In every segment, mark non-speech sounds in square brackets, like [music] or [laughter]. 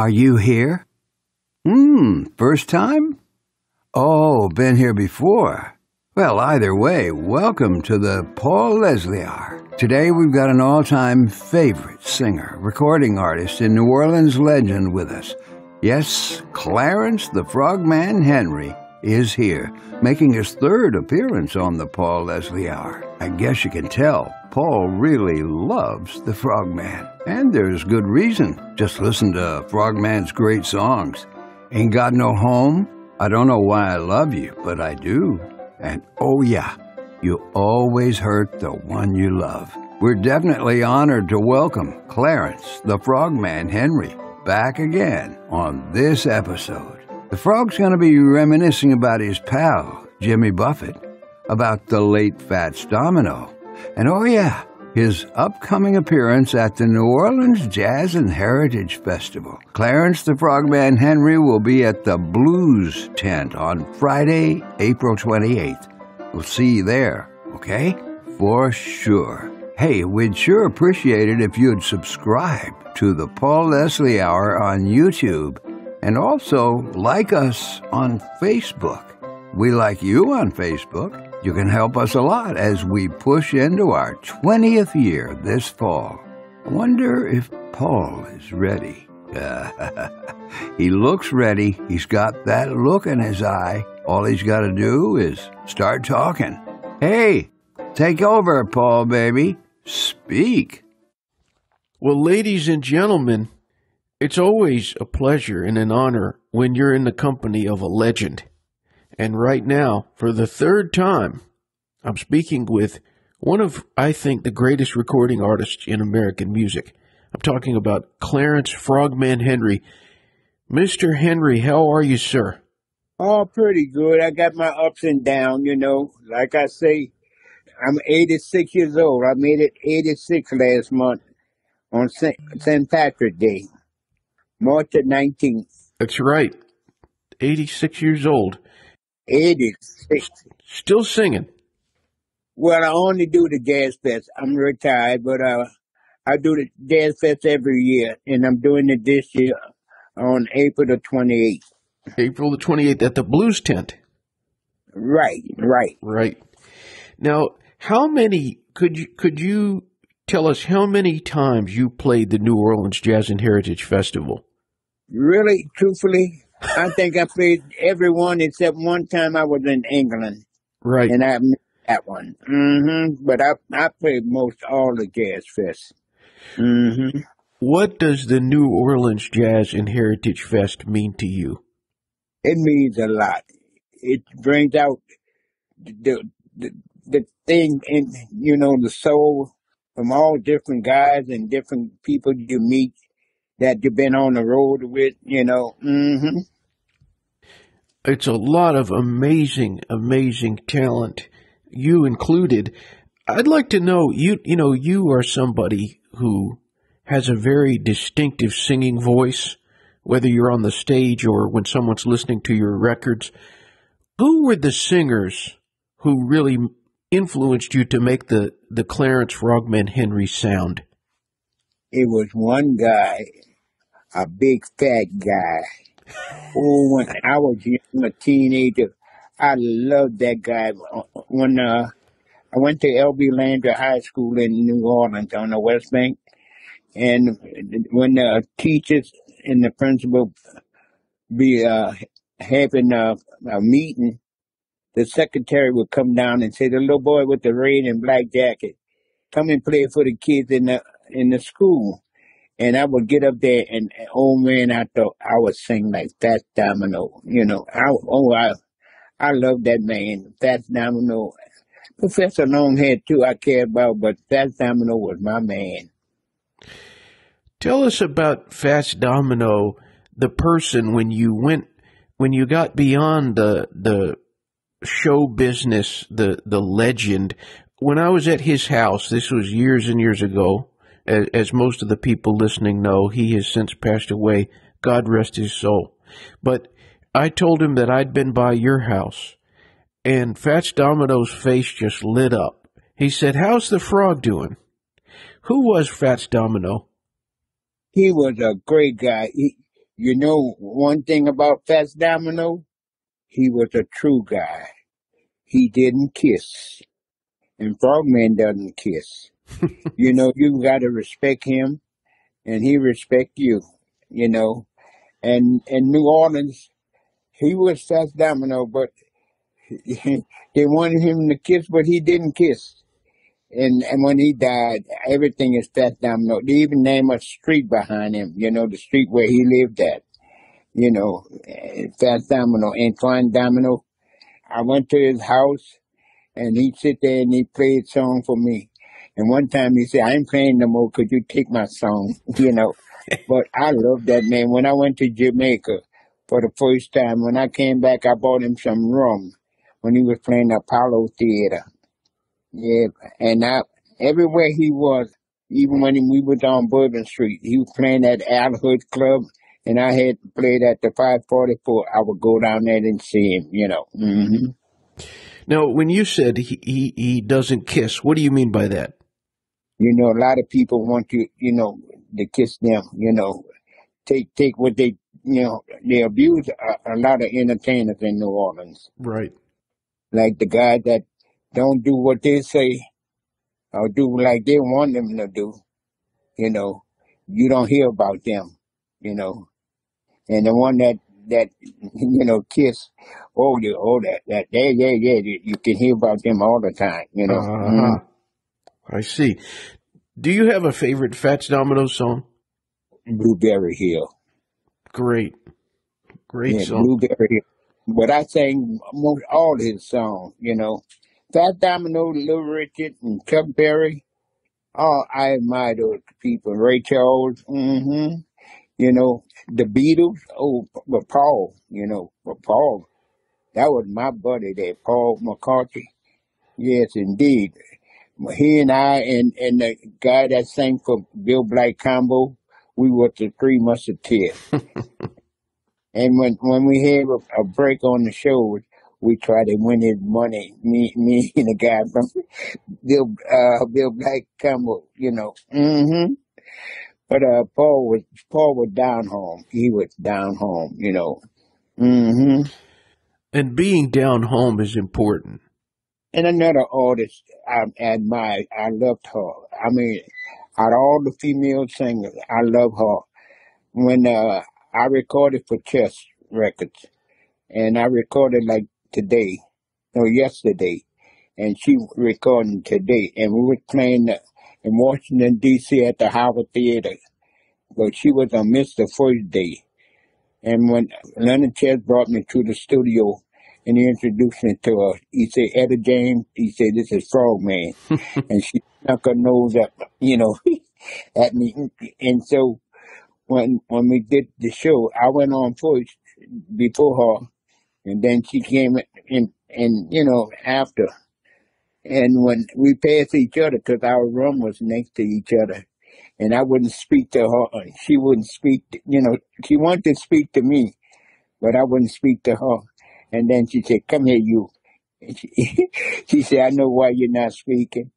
Are you here? Hmm, first time? Oh, been here before. Well, either way, welcome to the Paul Leslie Hour. Today we've got an all time favorite singer, recording artist, and New Orleans legend with us. Yes, Clarence the Frogman Henry is here, making his third appearance on the Paul Leslie Hour. I guess you can tell Paul really loves the Frogman. And there's good reason. Just listen to Frogman's great songs. Ain't Got No Home? I don't know why I love you, but I do. And oh yeah, you always hurt the one you love. We're definitely honored to welcome Clarence, the Frogman Henry, back again on this episode. The frog's going to be reminiscing about his pal, Jimmy Buffett, about the late Fats Domino, and oh yeah, his upcoming appearance at the New Orleans Jazz and Heritage Festival. Clarence the Frogman Henry will be at the Blues Tent on Friday, April 28th. We'll see you there, okay? For sure. Hey, we'd sure appreciate it if you'd subscribe to the Paul Leslie Hour on YouTube and also like us on Facebook. We like you on Facebook. You can help us a lot as we push into our 20th year this fall. Wonder if Paul is ready. [laughs] he looks ready. He's got that look in his eye. All he's got to do is start talking. Hey, take over, Paul, baby. Speak. Well, ladies and gentlemen, it's always a pleasure and an honor when you're in the company of a legend. And right now, for the third time, I'm speaking with one of, I think, the greatest recording artists in American music. I'm talking about Clarence Frogman Henry. Mr. Henry, how are you, sir? Oh, pretty good. I got my ups and downs, you know. Like I say, I'm 86 years old. I made it 86 last month on St. Patrick's Day, March the 19th. That's right. 86 years old. 86. Still singing. Well, I only do the Jazz Fest. I'm retired, but uh, I do the Jazz Fest every year, and I'm doing it this year on April the 28th. April the 28th at the Blues Tent. Right, right. Right. Now, how many could you could you tell us how many times you played the New Orleans Jazz and Heritage Festival? Really, truthfully, I think I played every one except one time I was in England. Right. And I missed that one. Mm-hmm. But I I played most all the jazz fests. Mm-hmm. What does the New Orleans Jazz and Heritage Fest mean to you? It means a lot. It brings out the the, the thing in you know the soul from all different guys and different people you meet that you've been on the road with. You know. Mm-hmm. It's a lot of amazing, amazing talent you included. I'd like to know you. You know, you are somebody who has a very distinctive singing voice, whether you're on the stage or when someone's listening to your records. Who were the singers who really influenced you to make the the Clarence Frogman Henry sound? It was one guy, a big fat guy. Oh, when [laughs] I was young, a teenager, I loved that guy. When uh, I went to L.B. Landry High School in New Orleans on the West Bank, and when the teachers and the principal be uh, having a, a meeting, the secretary would come down and say, "The little boy with the red and black jacket, come and play for the kids in the in the school." And I would get up there, and oh man, I thought I would sing like Fats Domino. You know, I oh I I love that man. Fats Domino. Professor Longhair too I care about, but Fats Domino was my man. Tell us about Fats Domino, the person when you went when you got beyond the the show business, the the legend. When I was at his house, this was years and years ago, as, most of the people listening know, he has since passed away. God rest his soul. But I told him that I'd been by your house, and Fats Domino's face just lit up. He said, How's the frog doing? Who was Fats Domino? He was a great guy. He, you know one thing about Fats Domino? He was a true guy. He didn't kiss. And Frogman doesn't kiss. [laughs] you know, you gotta respect him and he respect you, you know. And in New Orleans, he was Fats Domino, but [laughs] they wanted him to kiss, but he didn't kiss. And and when he died, everything is Fats Domino. They even named a street behind him, you know, the street where he lived at. You know, Fats Domino, Antoine Domino. I went to his house and he'd sit there and he played song for me. And one time he said, I ain't playing no more because you take my song, [laughs] you know. but I love that man. When I went to Jamaica for the first time, when I came back, I bought him some rum when he was playing the Apollo Theater. Yeah, and I, everywhere he was, even when he, we was on Bourbon Street, he was playing at Al Hirt Club, and I had played at the 544. I would go down there and see him, you know. hmm Now, when you said he, he, he doesn't kiss, what do you mean by that? You know, a lot of people want to, you know, to kiss them, you know, take take what they, you know, they abuse a, a lot of entertainers in New Orleans. Right. Like the guy that don't do what they say or do like they want them to do, you know, you don't hear about them, you know. And the one that that [laughs] you know kiss, oh you oh that that yeah yeah yeah you, you can hear about them all the time, you know. Uh-huh. Mm. I see. Do you have a favorite Fats Domino song? Blueberry Hill, Great. Great yeah, song. Blueberry Hill. But I sang most all his songs, you know. Fat Domino, Little Richard, and Chuck Berry. Oh, I admire those people. Ray Charles, hmm you know, the Beatles. Oh, but Paul, you know, but Paul, that was my buddy there, Paul McCartney. Yes, indeed. He and I and, and the guy that sang for Bill Black Combo, we were the Three Musketeers. [laughs] and when when we had a, a break on the show, we tried to win his money. Me, me, [laughs] and the guy from Bill, uh, Bill Black Combo, you know. hmm But uh, Paul was Paul was down home. He was down home, you know. hmm And being down home is important. And another artist I admire, I loved her. I mean, out of all the female singers, I love her. When uh, I recorded for Chess Records, and I recorded like today, no, yesterday, and she recording today, and we were playing in Washington D.C. at the Howard Theater, but she was on the first day. And when Leonard Chess brought me to the studio and he introduced me to her, he said, Etta James, he said, this is Frogman. [laughs] and she stuck her nose up, you know, [laughs] at me. And so when when we did the show, I went on first before her, and then she came in, and you know, after. And when we passed each other, because our room was next to each other, and I wouldn't speak to her, uh, she wouldn't speak, to, you know, she wanted to speak to me, but I wouldn't speak to her. And then she said, come here, you. And she, [laughs] she said, I know why you're not speaking.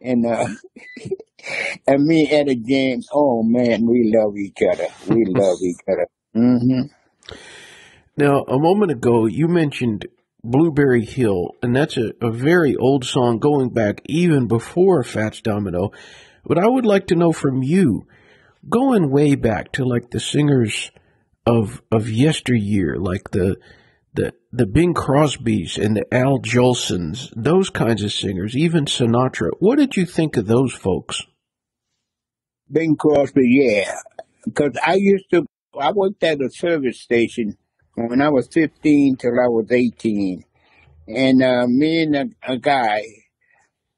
And, uh, [laughs] and me and James, oh man, we love each other. We love each other. hmm Now, a moment ago, you mentioned Blueberry Hill, and that's a, a very old song going back even before Fats Domino. But I would like to know from you, going way back to like the singers of of yesteryear, like the the the Bing Crosbys and the Al Jolsons, those kinds of singers, even Sinatra. What did you think of those folks? Bing Crosby, yeah. Because I used to, I worked at a service station when I was 15 till I was 18. And uh, me and a, a guy,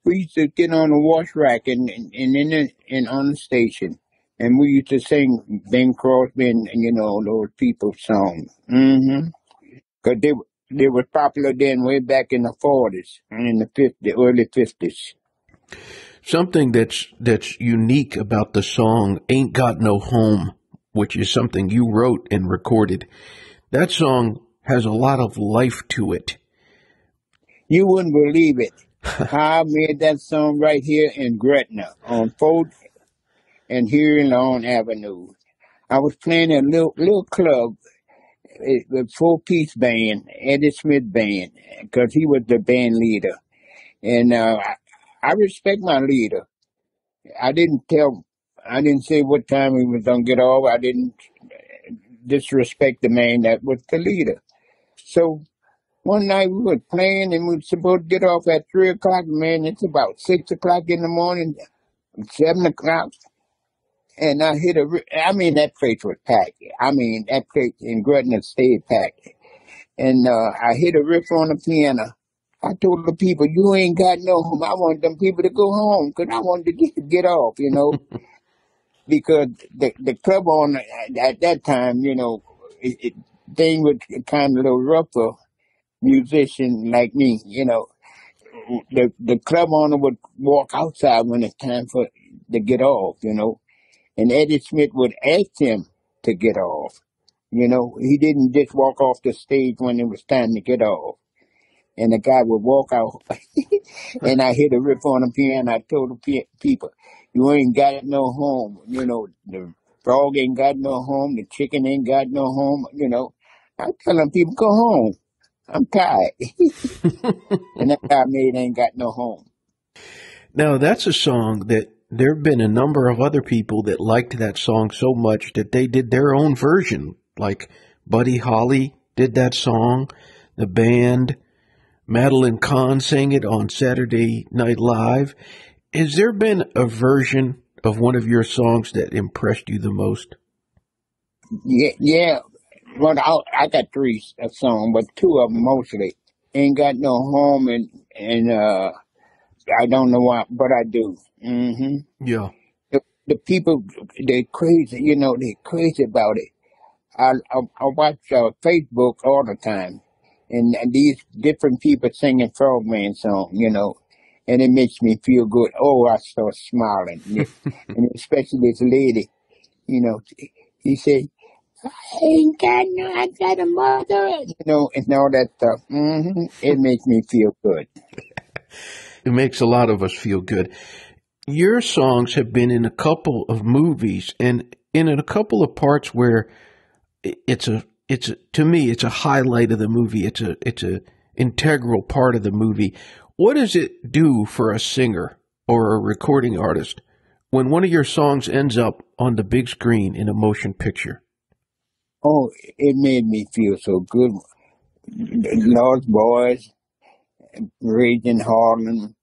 we used to get on the wash rack and, and, and and on the station. And we used to sing Bing Crosby and, and you know, those people's songs. hmm Cause they, they were popular then way back in the 40s and in the 50s, early 50s. Something that's that's unique about the song "Ain't Got No Home," which is something you wrote and recorded. That song has a lot of life to it. You wouldn't believe it. How [laughs] I made that song right here in Gretna on Fort and here in Long Avenue. I was playing a little little club it was four piece band, Eddie Smith band, because he was the band leader. And uh, I respect my leader. I didn't tell, I didn't say what time he was gonna get off. I didn't disrespect the man that was the leader. So one night we were playing and we were supposed to get off at three o'clock. Man, it's about six o'clock in the morning, seven o'clock. And I hit a, I mean, that place was packed. I mean, that place in Gretna stayed packed. And uh, I hit a riff on the piano. I told the people, you ain't got no home. I want them people to go home because I wanted to get, get off, you know. [laughs] because the the club on at that time, you know, it, it, thing was kind of a little rougher musician like me, you know. The the club owner would walk outside when it's time for to get off, you know. And Eddie Smith would ask him to get off. You know, he didn't just walk off the stage when it was time to get off. And the guy would walk out, [laughs] and I hit a riff on the piano. I told the people, "You ain't got no home. You know, the frog ain't got no home. The chicken ain't got no home. You know." I'm telling people, "Go home. I'm tired." [laughs] and that [laughs] guy made ain't got no home. Now that's a song that there have been a number of other people that liked that song so much that they did their own version. Like Buddy Holly did that song, the band, Madeline Kahn sang it on Saturday Night Live. Has there been a version of one of your songs that impressed you the most? Yeah, yeah. Well, I, I got three songs, but two of them mostly ain't got no home and and uh I don't know why, but I do. hmm Yeah. The, the people, they're crazy, you know, they're crazy about it. I, I, I watch uh, Facebook all the time, and, and these different people singing Frogman song, you know, and it makes me feel good. Oh, I start smiling, and [laughs] especially this lady, you know, he said, I ain't got no, I got a mother, you know, and all that stuff. hmm It makes me feel good. [laughs] It makes a lot of us feel good. Your songs have been in a couple of movies and in a couple of parts where it's a it's a, to me it's a highlight of the movie. It's a it's a integral part of the movie. What does it do for a singer or a recording artist when one of your songs ends up on the big screen in a motion picture? Oh, it made me feel so good. Lost Boys, Rage in Harlem,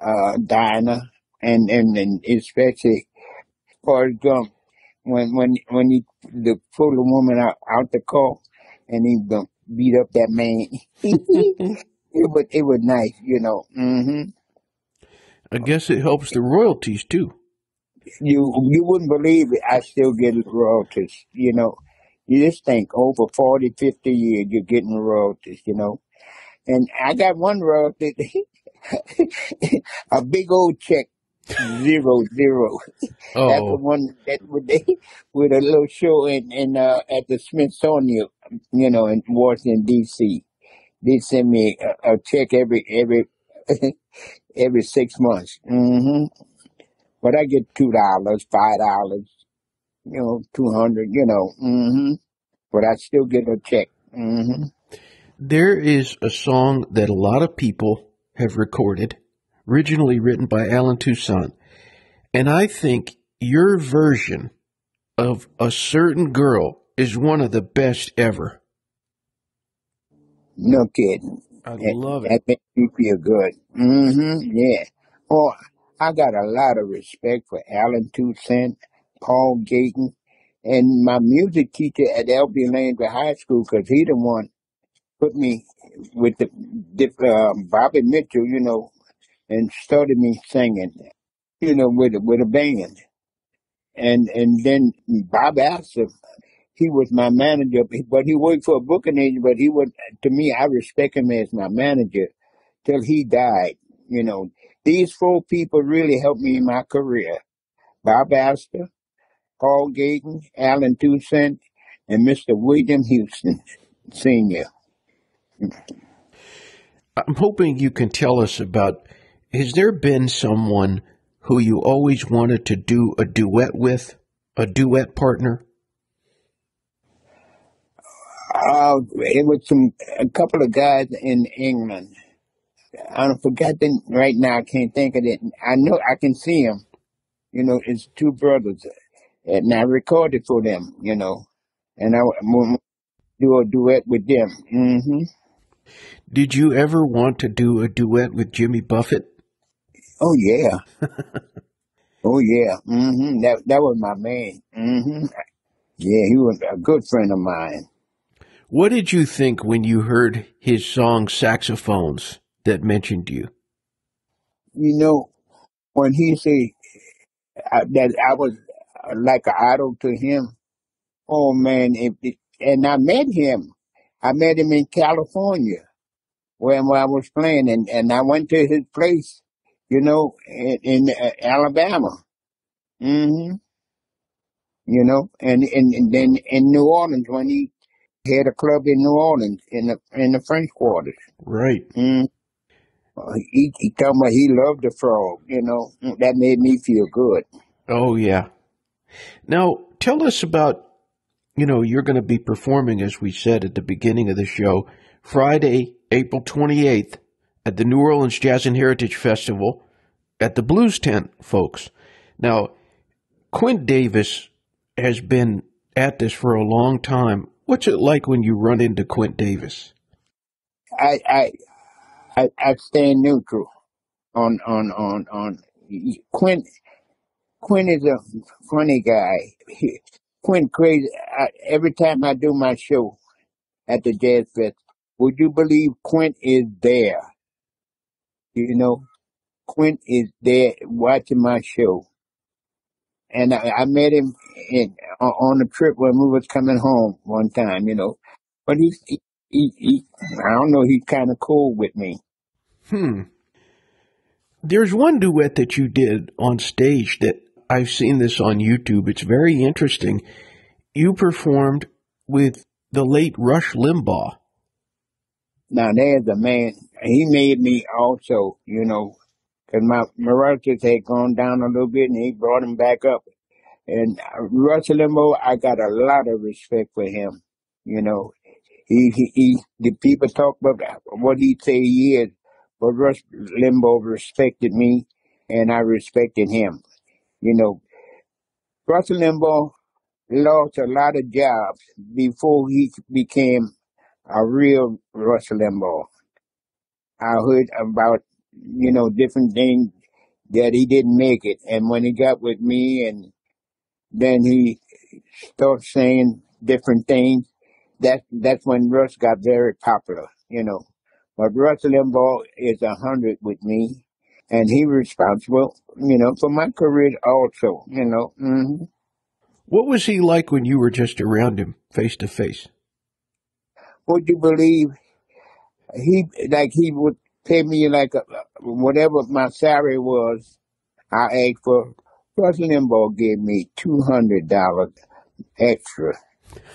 uh, Dinah, and, and, and especially Forrest Gump, when, when, when he the, pull the woman out, out the car and he beat up that man. [laughs] it was, it was nice, you know. hmm I guess it helps the royalties too. You, you wouldn't believe it. I still get royalties, you know. You just think over 40, 50 years, you're getting royalties, you know. And I got one rug that [laughs] a big old check, zero zero. Oh. That's the one that with, [laughs] with a little show in, in uh, at the Smithsonian, you know, in Washington D.C. They send me a, a check every every [laughs] every six months. Mm-hmm. But I get two dollars, five dollars, you know, two hundred, you know. Mm-hmm. But I still get a check. hmm there is a song that a lot of people have recorded, originally written by Allen Toussaint, and I think your version of A Certain Girl is one of the best ever. No kidding. I love it. That makes me feel good. Mm-hmm. Yeah. Oh, I got a lot of respect for Allen Toussaint, Paul Gayten, and my music teacher at L.B. Lansbury High School because he the one put me with the, uh, Bobby Mitchell, you know, and started me singing, you know, with with a band. And and then Bob Astor, he was my manager, but he worked for a booking agent. But he was to me, I respect him as my manager till he died. You know, these four people really helped me in my career: Bob Astor, Paul Gayten, Allen Toussaint, and Mr. William Houston Senior. I'm hoping you can tell us about has there been someone who you always wanted to do a duet with, a duet partner? Uh, it was some a couple of guys in England. I don't forget them right now. I can't think of it. I know I can see them. You know, it's two brothers, and I recorded for them. You know, and I do a duet with them. hmm Did you ever want to do a duet with Jimmy Buffett? Oh yeah, [laughs] oh yeah. hmm That that was my man. hmm Yeah, he was a good friend of mine. What did you think when you heard his song Saxophones that mentioned you? You know, when he said uh, that I was uh, like an idol to him. Oh man, it, it- and I met him. I met him in California when, when I was playing, and, and I went to his place, you know, in, in uh, Alabama. hmm You know, and, and and then in New Orleans when he had a club in New Orleans in the in the French Quarters. Right. Mm. Uh, He he told me he loved the frog. You know, that made me feel good. Oh, yeah. Now, tell us about, you know, you're going to be performing, as we said at the beginning of the show, Friday, April 28th at the New Orleans Jazz and Heritage Festival at the Blues Tent, folks. Now, Quint Davis has been at this for a long time. What's it like when you run into Quint Davis? I I I, I stand neutral on on on on Quint. Quint is a funny guy. Quint crazy. I, every time I do my show at the Jazz Fest, would you believe Quint is there? You know, Quint is there watching my show, and I, I met him in on a trip when we was coming home one time. You know, but he's he, he, he I don't know. He's kind of cool with me. Hmm. There's one duet that you did on stage that I've seen this on YouTube. It's very interesting. You performed with the late Rush Limbaugh. Now there's a man. He made me also, you know, 'cause my relatives had gone down a little bit, and he brought him back up. And uh, Rush Limbaugh, I got a lot of respect for him. You know, he he, he the people talk about what he say he is, but Rush Limbaugh respected me, and I respected him. You know, Rush Limbaugh lost a lot of jobs before he became a real Rush Limbaugh. I heard about, you know, different things that he didn't make it. And when he got with me and then he started saying different things, that, that's when Russ got very popular, you know. But Russ Limbaugh is a hundred with me and he responsible, you know, for my career also, you know. hmm What was he like when you were just around him face to face? Would you believe he, like he would pay me like a, whatever my salary was, I asked for, Russ Limbaugh gave me $200 extra.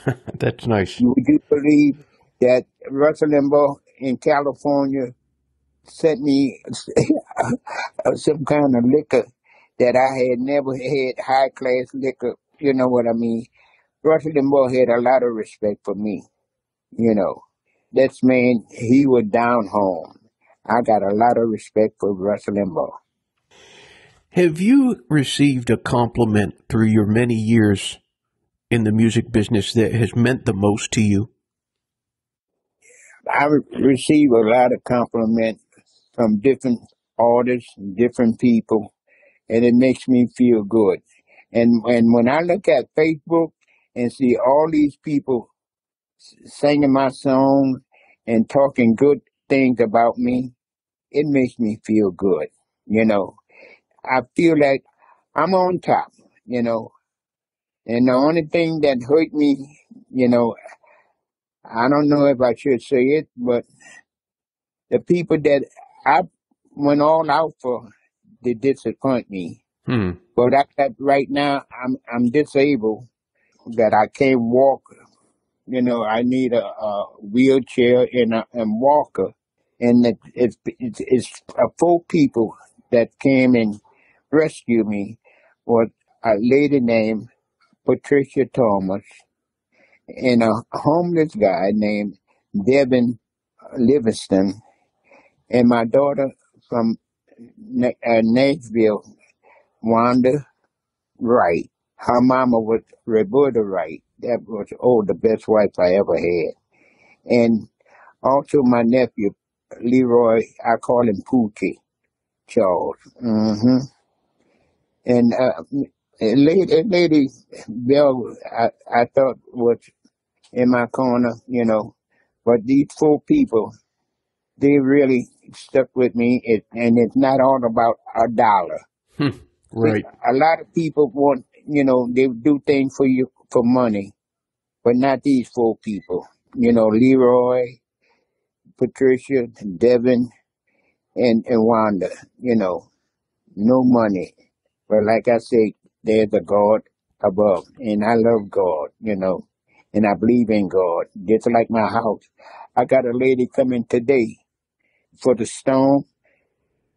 [laughs] That's nice. Would you believe that Russell Limbaugh in California sent me [laughs] some kind of liquor that I had never had, high class liquor, you know what I mean? Russell Limbaugh had a lot of respect for me, you know. That's man, he was down home. I got a lot of respect for Russell Limbaugh. Have you received a compliment through your many years in the music business that has meant the most to you? I re- receive a lot of compliments from different artists, different people, and it makes me feel good. And and when I look at Facebook and see all these people singing my song and talking good things about me, it makes me feel good. You know, I feel like I'm on top. You know, and the only thing that hurt me, you know, I don't know if I should say it, but the people that I went all out for, to disappoint me. Hmm. But I right now, I'm I'm disabled that I can't walk. You know, I need a, a wheelchair and a and walker, and it, it's it's it's uh, four people that came and rescued me. Was a lady named Patricia Thomas, and a homeless guy named Devin Livingston, and my daughter from uh, Nashville, Wanda Wright. Her mama was Roberta Wright. That was oh the best wife I ever had. And also my nephew Leroy, I call him Pookie Charles. hmm And uh, lady, a lady Bill, I, I thought was in my corner, you know. But these four people, they really stuck with me. It, and it's not all about a dollar. Hmm. Right. A lot of people want, you know, they do things for you for money, but not these four people. You know, Leroy, Patricia, Devin, and, and Wanda, you know, no money. But like I say, there's a God above, and I love God, you know, and I believe in God. Just like my house. I got a lady coming today for the storm.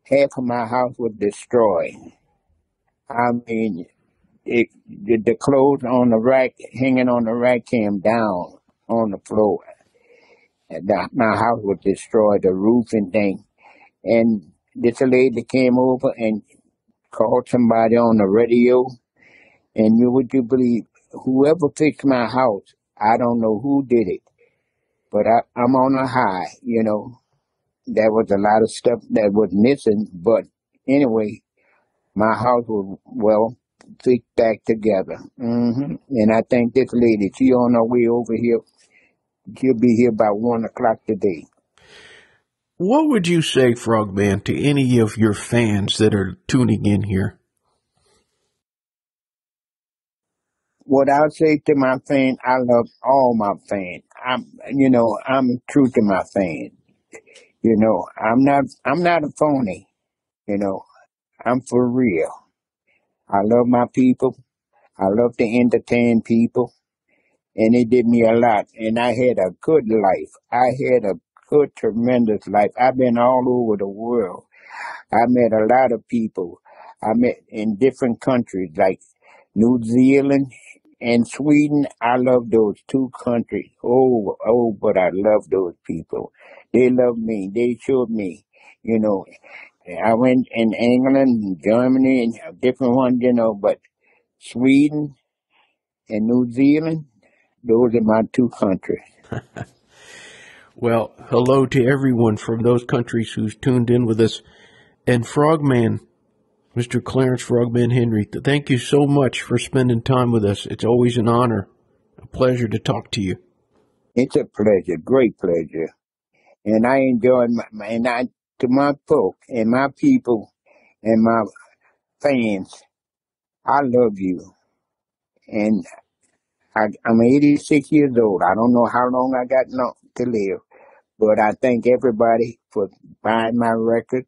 Half of my house was destroyed. I mean, it, the, the clothes on the rack, hanging on the rack, came down on the floor. The, my house was destroyed, the roof and thing. And this lady came over and called somebody on the radio. And you would you believe, whoever fixed my house, I don't know who did it, but I, I'm on a high, you know. There was a lot of stuff that was missing, but anyway, my house was well fixed back together. hmm And I think this lady, she on her way over here. She'll be here by one o'clock today. What would you say, Frogman, to any of your fans that are tuning in here? What I'll say to my fans, I love all my fans. I'm, you know, I'm true to my fans. You know, I'm not, I'm not a phony. You know, I'm for real. I love my people. I love to entertain people. and it did me a lot. And I had a good life. I had a good, tremendous life. I've been all over the world. I met a lot of people. I met in different countries like New Zealand and Sweden. I love those two countries. Oh, oh, but I love those people. They love me. They showed me, you know. I went in England, and Germany, and different ones, you know, but Sweden and New Zealand, those are my two countries. [laughs] Well, hello to everyone from those countries who's tuned in with us. And Frogman, Mr. Clarence Frogman Henry, thank you so much for spending time with us. It's always an honor, a pleasure to talk to you. It's a pleasure, great pleasure. And I enjoy my, and I, to my folk and my people and my fans, I love you. And I, I'm 86 years old. I don't know how long I got no, to live, but I thank everybody for buying my record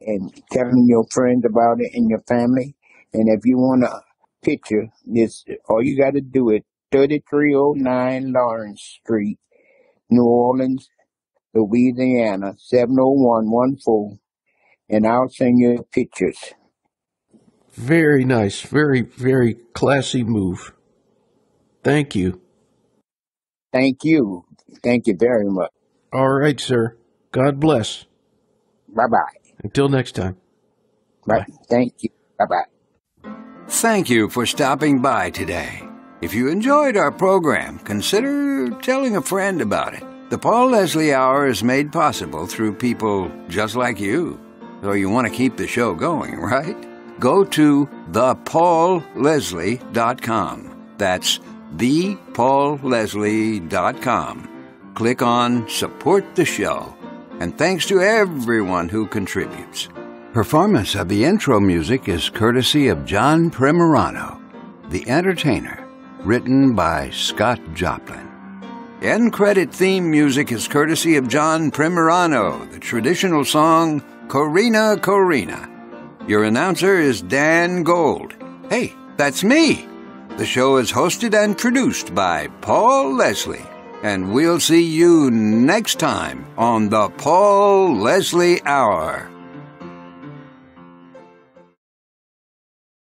and telling your friends about it and your family. And if you want a picture, this all you got to do is 3309 Lawrence Street, New Orleans, Louisiana 70114, and I'll send you pictures. Very nice, very, very classy move. Thank you. Thank you. Thank you very much. All right, sir. God bless. Bye bye. Until next time. Bye. Thank you. Bye bye. Thank you for stopping by today. If you enjoyed our program, consider telling a friend about it. The Paul Leslie Hour is made possible through people just like you. So you want to keep the show going, [laughs] right? Go to thepaulleslie.com. That's thepaulleslie.com. Click on Support the Show. And thanks to everyone who contributes. Performance of the intro music is courtesy of John Primorano, The Entertainer, written by Scott Joplin. End credit theme music is courtesy of John Primorano, the traditional song Corina Corina. Your announcer is Dan Gold. Hey, that's me. The show is hosted and produced by Paul Leslie. And we'll see you next time on the Paul Leslie Hour.